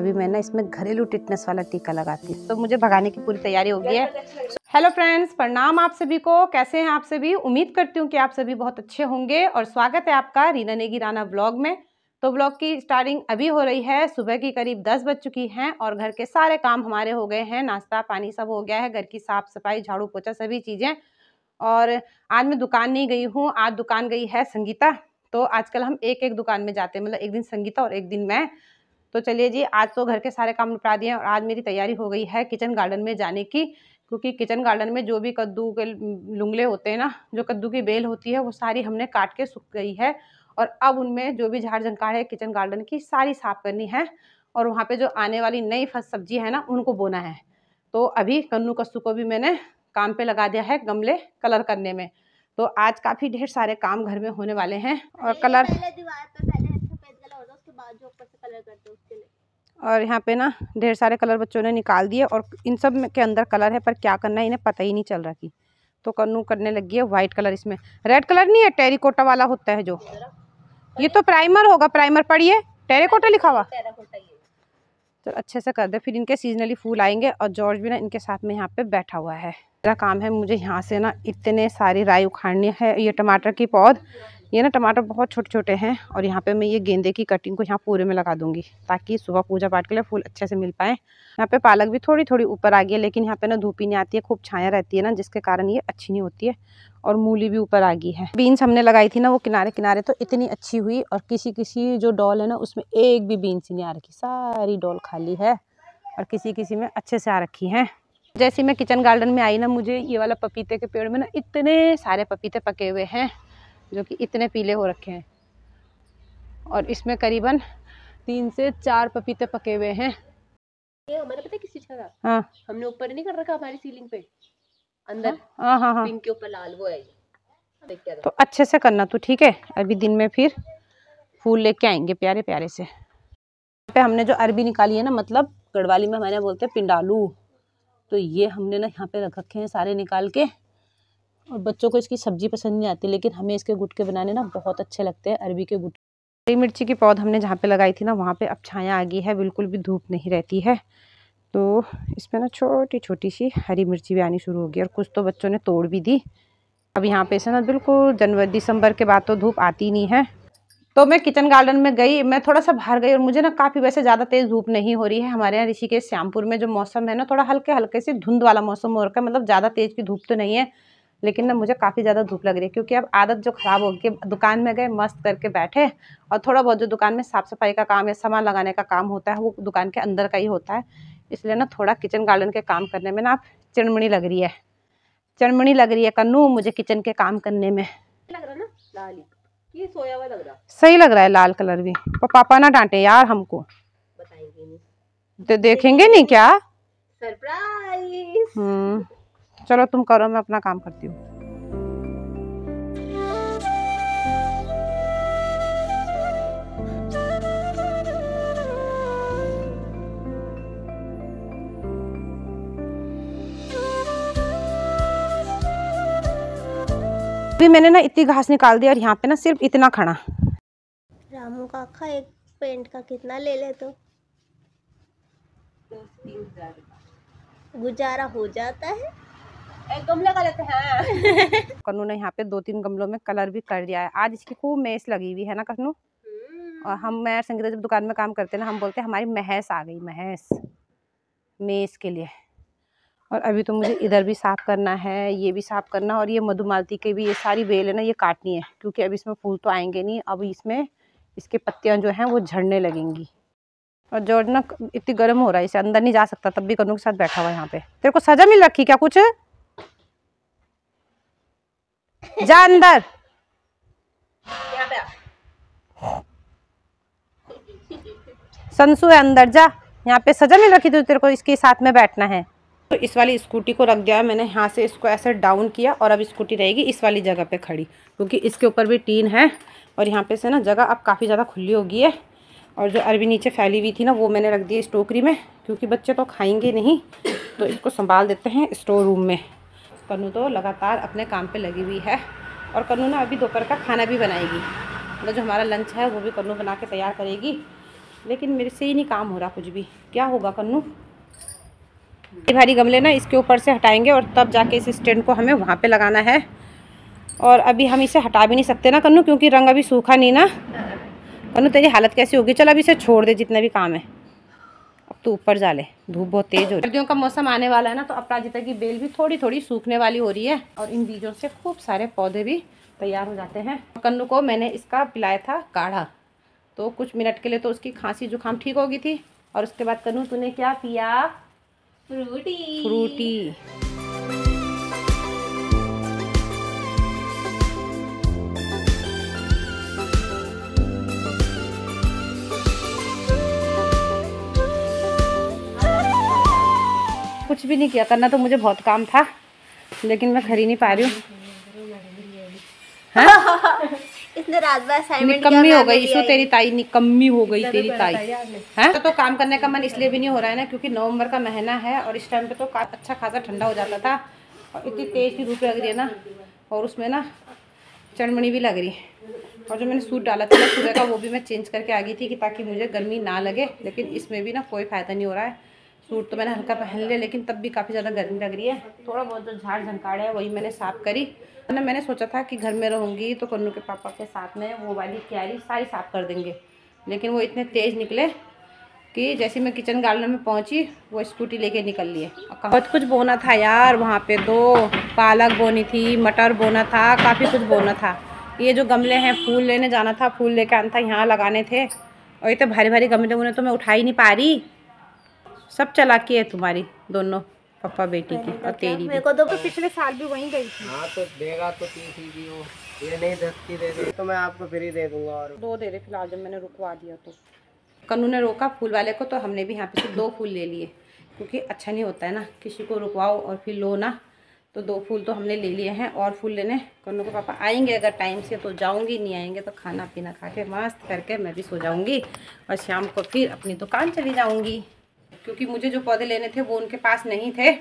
अभी मैं ना इसमें घरेलू टिटनेस वाला टीका लगाती हूँ। तो मुझे भगाने की पूरी तैयारी हो गई है। हेलो फ्रेंड्स प्रणाम आप सभी को। कैसे हैं आप सभी? उम्मीद करती हूँ कि आप सभी बहुत अच्छे होंगे और स्वागत है आपका रीना नेगी राना ब्लॉग में। तो ब्लॉग की स्टार्टिंग अभी हो रही है। सुबह की करीब दस बज चुकी हैं और घर के सारे काम हमारे हो गए हैं। नाश्ता पानी सब हो गया है। घर की साफ़ सफ़ाई, झाड़ू पोछा सभी चीज़ें। और आज मैं दुकान नहीं गई हूँ। आज दुकान गई है संगीता। तो आजकल हम एक एक दुकान में जाते हैं। मतलब एक दिन संगीता और एक दिन मैं। तो चलिए जी आज तो घर के सारे काम निपटा दिए और आज मेरी तैयारी हो गई है किचन गार्डन में जाने की क्योंकि किचन गार्डन में जो भी कद्दू के लुंगले होते हैं ना जो कद्दू की बेल होती है वो सारी हमने काट के सूख गई है और अब उनमें जो भी झाड़ झंकार है किचन गार्डन की सारी साफ़ करनी है और वहाँ पे जो आने वाली नई फस सब्ज़ी है ना उनको बोना है। तो अभी कन्नू कस्सू को भी मैंने काम पे लगा दिया है गमले कलर करने में। तो आज काफ़ी ढेर सारे काम घर में होने वाले हैं और कलर और यहाँ पे ना ढेर सारे कलर बच्चों ने निकाल दिए और इन सब के अंदर कलर है पर क्या करना है इन्हें पता ही नहीं चल रहा कि। तो कन्नू करने लगी है वाइट कलर इसमें। रेड कलर नहीं है टेरिकोटा वाला होता है जो। ये तो प्राइमर होगा प्राइमर पढ़िए। टेरिकोटा लिखा हुआ। तो अच्छे से कर दे फिर इनके सीजनली फूल आएँगे और जॉर्ज भी ना इनके साथ में यहाँ पे बैठा हुआ है। मेरा काम है मुझे यहाँ से ना इतने सारी राई उखाड़नी है ये टमाटर की पौध। ये ना टमाटर बहुत छोटे छोटे हैं और यहाँ पे मैं ये गेंदे की कटिंग को यहाँ पूरे में लगा दूँगी ताकि सुबह पूजा पाठ के लिए फूल अच्छे से मिल पाए। यहाँ पे पालक भी थोड़ी थोड़ी ऊपर आ गई है लेकिन यहाँ पे ना धूप ही नहीं आती है, खूब छाया रहती है ना जिसके कारण ये अच्छी नहीं होती है और मूली भी ऊपर आ गई है। बीन्स हमने लगाई थी ना वो किनारे किनारे तो इतनी अच्छी हुई और किसी किसी जो डॉल है ना उसमें एक भी बीन्स ही नहीं आ रखी, सारी डॉल खाली है और किसी किसी में अच्छे से आ रखी हैं। जैसे मैं किचन गार्डन में आई ना मुझे ये वाला पपीते के पेड़ में ना इतने सारे पपीते पके हुए हैं। जो कि इतने पीले हो रखे हैं। और इसमें करीबन तीन से चार पपीते पके हुए हैं। ये हमारा पता है किस चीज़ का था? हाँ। हमने ऊपर नहीं कर रखा हमारी सीलिंग पे? अंदर। हाँ हाँ हाँ। के ऊपर लाल वो है क्या तो अच्छे से करना तो ठीक है? अभी दिन में फिर फूल लेके आएँगे प्यारे प्यारे से। यहाँ पे हमने जो अरबी निकाली है ना मतलब गढ़वाली में हमारे बोलते हैं पिंडालू। तो ये हमने ना यहाँ पे रख रखे हैं सारे निकाल के। और बच्चों को इसकी सब्ज़ी पसंद नहीं आती, लेकिन हमें इसके गुटके बनाने ना बहुत अच्छे लगते हैं, अरबी के गुटके हरी मिर्ची की पौध हमने जहाँ पे लगाई थी ना, वहाँ पे अब छाया आ गई है, बिल्कुल भी धूप नहीं रहती है। तो इसमें ना छोटी छोटी सी हरी मिर्ची भी आनी शुरू हो गई और कुछ तो बच्चों ने तोड़ भी दी। अब यहाँ पे से ना बिल्कुल जनवरी, दिसंबर के बाद तो धूप आती नहीं है। तो मैं किचन गार्डन में गई, मैं थोड़ा सा बाहर गई और मुझे ना काफ़ी वैसे ज़्यादा तेज़ धूप नहीं हो रही है। हमारे यहाँ ऋषिकेश, श्यामपुर में जो मौसम है ना, थोड़ा हल्के हल्के से धुंध वाला मौसम हो रखा है मतलब ज़्यादा तेज़ की धूप तो नहीं है। लेकिन ना मुझे काफ़ी ज़्यादा धूप लग रही है क्योंकि अब आदत जो ख़राब हो गई दुकान में गए मस्त करके बैठे और थोड़ा बहुत जो दुकान में साफ़ सफ़ाई का काम या सामान लगाने का काम होता है वो दुकान के अंदर का ही होता है। इसलिए ना थोड़ा किचन गार्डन के काम करने में ना आप चिड़मणी लग रही है। चिड़मणी लग रही है कन्नू मुझे किचन के काम करने में। लग रहा ना लाल ये सोया हुआ लग रहा। सही लग रहा है लाल कलर भी। पापा ना डांटे यार हमको। बताएँगे नहीं। तो देखेंगे नहीं क्या? सरप्राइज़ हम्म। चलो तुम करो मैं अपना काम करती हूँ। अभी मैंने ना इतनी घास निकाल दी और यहाँ पे ना सिर्फ़ इतना खड़ा। रामू काका एक पेंट का कितना ले ले तो? गुजारा हो जाता है। गमला का लेते हैं। कन्नू ने यहाँ पे दो तीन गमलों में कलर भी कर दिया है। आज इसकी खूब मेस लगी हुई है ना कन्नू? और हम मैं संगीता जब दुकान में काम करते हैं ना हम बोलते हैं हमारी महस आ गई महस। मेस के लिए। और अभी तो मुझे इधर भी साफ़ करना है ये भी साफ़ करना और ये मधुमालती के भी ये सारी बेल है ना ये काटनी है। क्योंकि अब इसमें फूल तो आएँगे नहीं अब इसमें इसके पत्तियाँ जो हैं वो झड़ने लगेंगी। और जॉर्ज ना इतनी गर्म हो रहा है इसे अंदर नहीं जा सकता तब भी कन्नू के साथ बैठा हुआ है यहाँ पे। तेरे को सजा मिल रखी क्या कुछ? जा अंदर। संसु है अंदर, जा। यहाँ पे सजा नहीं रखी थी तेरे को इसके साथ में बैठना है। तो इस वाली स्कूटी को रख दिया है मैंने, यहाँ से इसको ऐसे डाउन किया और अब स्कूटी रहेगी इस वाली जगह पे खड़ी, क्योंकि इसके ऊपर भी टीन है और यहाँ पे से ना जगह अब काफ़ी ज़्यादा खुली होगी है। और जो अरबी नीचे फैली हुई थी ना, वो मैंने रख दी इस टोकरी में, क्योंकि बच्चे तो खाएँगे नहीं। तो इसको संभाल देते हैं स्टोर रूम में। कन्नू तो लगातार अपने काम पे लगी हुई है और कन्नू ना अभी दोपहर का खाना भी बनाएगी। मतलब जो हमारा लंच है, वो भी कन्नू बना के तैयार करेगी। लेकिन मेरे से ही नहीं काम हो रहा कुछ भी। क्या होगा कन्नू? ये भारी गमले ना इसके ऊपर से हटाएँगे और तब जाके इस स्टैंड को हमें वहाँ पे लगाना है। और अभी हम इसे हटा भी नहीं सकते ना कन्नू, क्योंकि रंग अभी सूखा नहीं ना। कन्नू, तेरी हालत कैसी होगी? चल अभी इसे छोड़ दे, जितना भी काम है। तू ऊपर जा ले। धूप बहुत तेज हो रही है। सर्दियों का मौसम आने वाला है ना तो अपराजिता की बेल भी थोड़ी थोड़ी सूखने वाली हो रही है और इन बीजों से खूब सारे पौधे भी तैयार हो जाते हैं। कन्नू को मैंने इसका पिलाया था काढ़ा। तो कुछ मिनट के लिए तो उसकी खांसी जुकाम ठीक हो गई थी और उसके बाद कन्नू तूने क्या पिया? फ्रूटी। फ्रूटी। कुछ भी नहीं किया करना तो मुझे बहुत काम था लेकिन मैं खरी नहीं पा रही हूँ। असाइनमेंट निकम्मी हो गई इसको तेरी ताई निकम्मी हो गई तेरी ताई। है? तो काम करने का मन इसलिए भी नहीं हो रहा है ना क्योंकि नवंबर का महीना है और इस टाइम पे तो का- अच्छा खासा ठंडा हो जाता था और इतनी तेज की धूप लग रही है ना और उसमें ना चढ़मणी भी लग रही। है और जो मैंने सूट डाला था ना सुबह का वो भी मैं चेंज करके आ गई थी कि ताकि मुझे गर्मी ना लगे लेकिन इसमें भी ना कोई फ़ायदा नहीं हो रहा है। सूट तो मैंने हल्का पहन लिया, लेकिन तब भी काफ़ी ज़्यादा गर्मी लग रही है। थोड़ा बहुत जो झाड़ झंकाड़ है, वही मैंने साफ़ करी। ना मैंने सोचा था कि घर में रहूँगी तो कन्नू के पापा के साथ में वो वाली क्यारी सारी साफ़ कर देंगे। लेकिन वो इतने तेज़ निकले कि जैसे मैं किचन गार्डन में पहुँची, वो स्कूटी लेके निकल लिए। बहुत कुछ बोना था यार वहाँ पे तो। पालक बोनी थी, मटर बोना था, काफ़ी कुछ बोना था। ये जो गमले हैं, फूल लेने जाना था, फूल लेके आना था, यहाँ लगाने थे। और ये तो भारी भारी गमले, उन्हें तो मैं उठा ही नहीं पा रही। सब चालाकी है तुम्हारी दोनों पापा बेटी की और तेरी भी। मेरे को तो पिछले साल भी वहीं गई थी। हाँ तो देगा तो तीस ही की वो। ये नहीं दस की दे दे। तो मैं आपको फ्री दे दूँगा और दो दे रहे फ़िलहाल जब मैंने रुकवा दिया तो। कन्नू ने रोका फूल वाले को तो हमने भी यहाँ पे से दो फूल ले लिए। क्योंकि अच्छा नहीं होता है ना किसी को रुकवाओ और फिर लो ना तो दो फूल तो हमने ले लिए हैं और फूल लेने। कन्नू के पापा आएँगे अगर टाइम से तो जाऊँगी नहीं आएँगे तो खाना पीना खा के मस्त करके मैं भी सो जाऊँगी और शाम को फिर अपनी दुकान चली जाऊँगी। क्योंकि मुझे जो पौधे लेने थे वो उनके पास नहीं थे।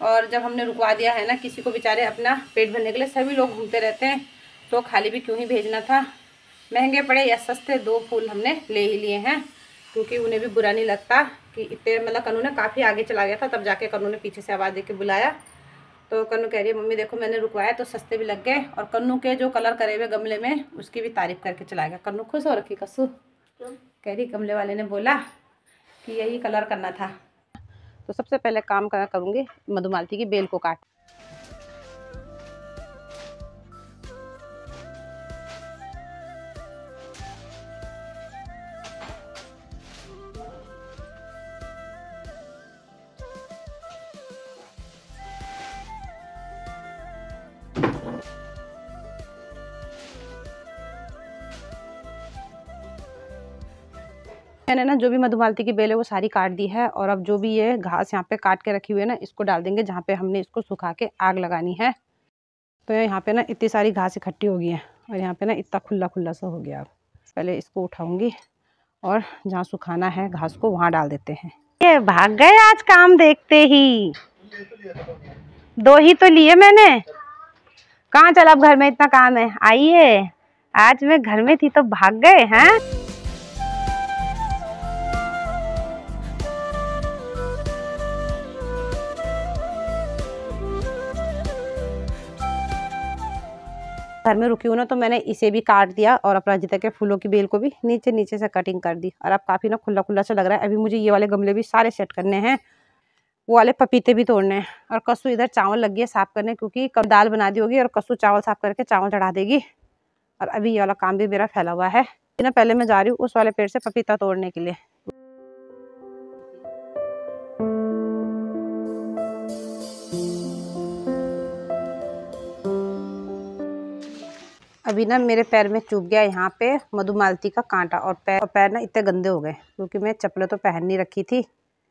और जब हमने रुकवा दिया है ना किसी को बेचारे अपना पेट भरने के लिए सभी लोग घूमते रहते हैं तो खाली भी क्यों ही भेजना था? महँगे पड़े या सस्ते दो फूल हमने ले ही लिए हैं क्योंकि उन्हें भी बुरा नहीं लगता कि इतने मतलब कन्नू ने काफ़ी आगे चला गया था तब जाके कन्नू ने पीछे से आवाज़ दे के बुलाया। तो कन्नू कह रही है मम्मी देखो मैंने रुकवाया तो सस्ते भी लग गए और कन्नू के जो कलर करे हुए गमले में उसकी भी तारीफ़ करके चला गया। कन्नू खुश हो रखी कसू? कह रही गमले वाले ने बोला कि यही कलर करना था। तो सबसे पहले काम करूँगी मधुमालती की बेल को काट। मैंने ना जो भी मधुमालती की बेल है वो सारी काट दी है और अब जो भी ये घास यहाँ पे काट के रखी हुई है ना, इसको डाल देंगे जहाँ पे हमने इसको सुखा के आग लगानी है। तो यहाँ पे ना इतनी सारी घास इकट्ठी हो गई है और यहाँ पे ना इतना खुला खुला सा हो गया। अब पहले इसको उठाऊँगी और जहाँ सुखाना है घास को वहाँ डाल देते हैं। ये भाग गए आज काम देखते ही। दो ही तो लिए मैंने। कहाँ चला अब घर में इतना काम है? आइए। आज मैं घर में थी तो भाग गए, हैं? घर में रुकी हूँ ना तो मैंने इसे भी काट दिया और अपराजिता के फूलों की बेल को भी नीचे नीचे से कटिंग कर दी। और अब काफ़ी ना खुला खुला सा लग रहा है। अभी मुझे ये वाले गमले भी सारे सेट करने हैं। वो वाले पपीते भी तोड़ने हैं। और कसू इधर चावल लग है साफ़ करने, क्योंकि कब दाल बना दी होगी और कसूर चावल साफ़ करके चावल चढ़ा देगी। और अभी ये वाला काम भी मेरा फैला हुआ है। ना पहले मैं जा रही हूँ उस वाले पेड़ से पपीता तोड़ने के लिए। अभी ना मेरे पैर में चुभ गया यहाँ पे मधुमालती का कांटा और पैर और पैर ना इतने गंदे हो गए क्योंकि मैं चप्पलें तो पहन नहीं रखी थी।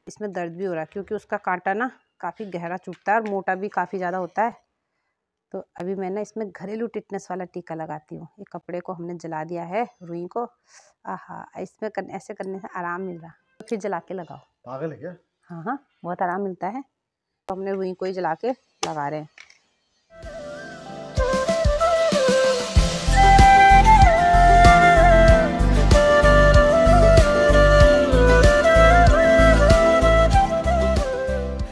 इसमें दर्द भी हो रहा है क्योंकि उसका कांटा ना काफ़ी गहरा चुभता है और मोटा भी काफ़ी ज़्यादा होता है। तो अभी मैं ना इसमें घरेलू टिटनेस वाला टीका लगाती हूँ। ये कपड़े को हमने जला दिया है रुई को। आहा इसमें कर, ऐसे करने से आराम मिल रहा। तो फिर जला के लगाओ। पागल है क्या? हाँ हाँ बहुत आराम मिलता है। तो हमने रुई को ही जला के लगा रहे हैं।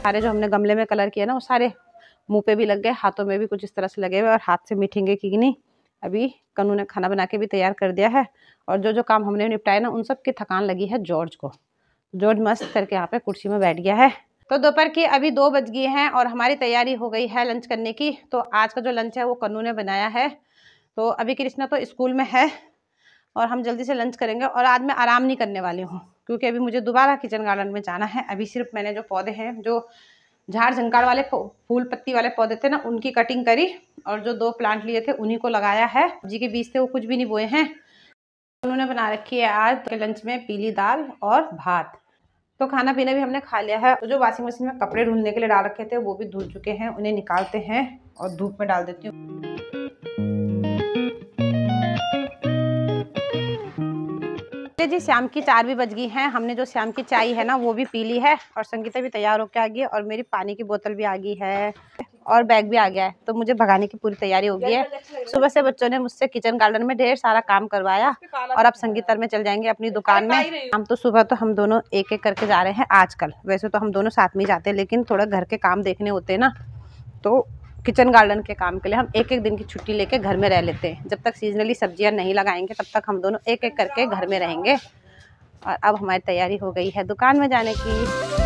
सारे जो हमने गमले में कलर किया ना, वो सारे मुँह पे भी लग गए, हाथों में भी कुछ इस तरह से लगे हुए और हाथ से मीठेंगे कि नहीं। अभी कन्नू ने खाना बना के भी तैयार कर दिया है और जो जो काम हमने निपटाया ना, उन सब की थकान लगी है जॉर्ज को। जॉर्ज मस्त करके यहाँ पे कुर्सी में बैठ गया है। तो दोपहर की अभी दो बज गए हैं और हमारी तैयारी हो गई है लंच करने की। तो आज का जो लंच है, वो कन्नू ने बनाया है। तो अभी कृष्णा तो स्कूल में है और हम जल्दी से लंच करेंगे और आज मैं आराम नहीं करने वाली हूँ। क्योंकि अभी मुझे दोबारा किचन गार्डन में जाना है। अभी सिर्फ़ मैंने जो पौधे हैं, जो झाड़ झंकार वाले फूल पत्ती वाले पौधे थे ना, उनकी कटिंग करी और जो दो प्लांट लिए थे, उन्हीं को लगाया है। जी के बीज थे, वो कुछ भी नहीं बोए हैं। उन्होंने बना रखी है आज के लंच में पीली दाल और भात। तो खाना पीना भी हमने खा लिया है। तो जो वॉशिंग मशीन में कपड़े धुलने के लिए डाल रखे थे, वो भी धुल चुके हैं, उन्हें निकालते हैं और धूप में डाल देती हूँ। जी शाम की चार भी बज गई हैं। हमने जो शाम की चाय है ना, वो भी पी ली है और संगीता भी तैयार होकर आ गई है और मेरी पानी की बोतल भी आ गई है और बैग भी आ गया है। तो मुझे भगाने की पूरी तैयारी हो गई है। सुबह से बच्चों ने मुझसे किचन गार्डन में ढेर सारा काम करवाया और अब संगीतर में चल जाएँगे अपनी दुकान में। हम तो सुबह तो हम दोनों एक एक करके जा रहे हैं आजकल। वैसे तो हम दोनों साथ में जाते हैं, लेकिन थोड़ा घर के काम देखने होते हैं ना तो किचन गार्डन के काम के लिए हम एक एक दिन की छुट्टी लेके घर में रह लेते हैं। जब तक सीजनली सब्ज़ियाँ नहीं लगाएँगे, तब तक हम दोनों एक एक करके घर में रहेंगे। और अब हमारी तैयारी हो गई है दुकान में जाने की।